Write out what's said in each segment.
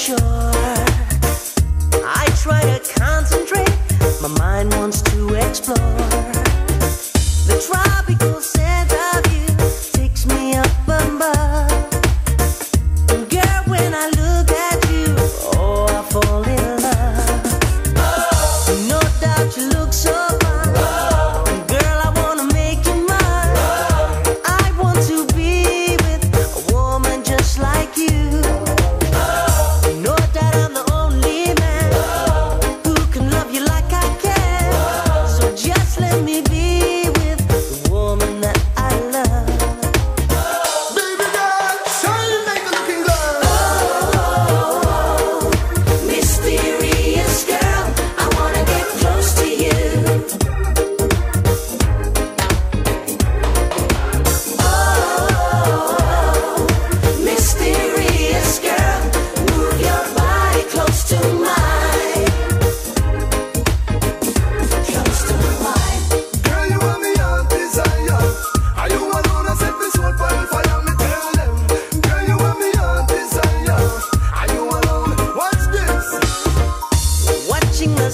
sure.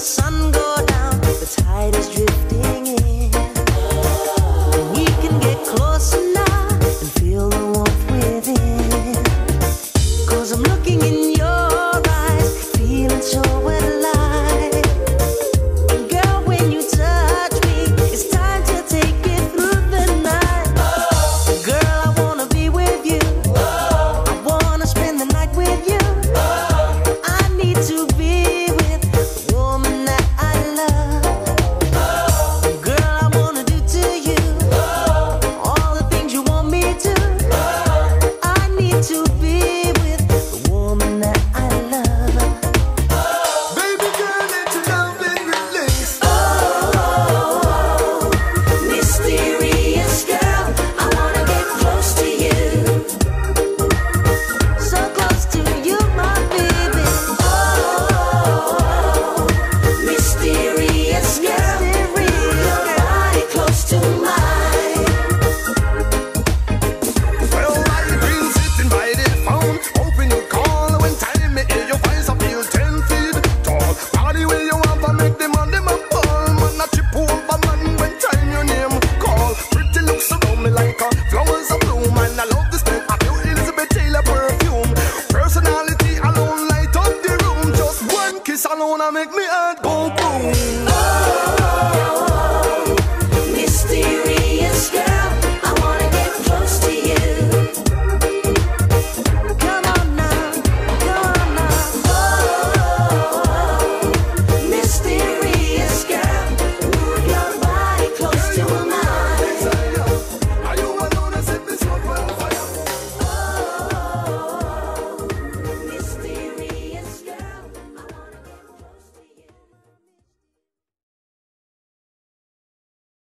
sun goes make me oh boom boom. Oh.